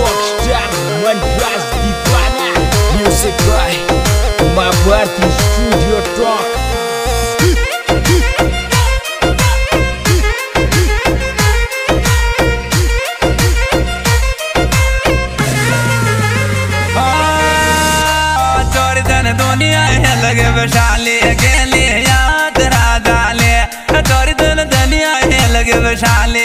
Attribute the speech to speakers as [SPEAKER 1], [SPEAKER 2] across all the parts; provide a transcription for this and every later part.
[SPEAKER 1] Rocksteady, one plus Divana Music by My Party Studio Talk
[SPEAKER 2] दुनिया लगे वैशाली अकेले याद राधा ले तोरी दुनिया लगे Vaishali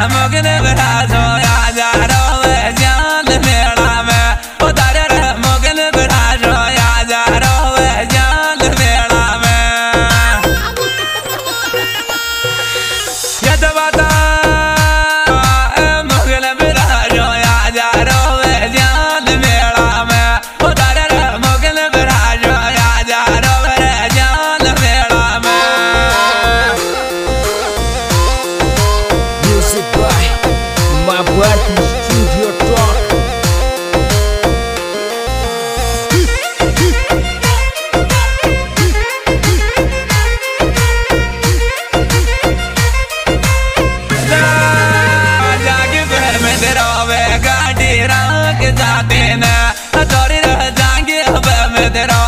[SPEAKER 2] I'm working every hard that all.